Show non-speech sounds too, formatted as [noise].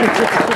Gracias. [laughs]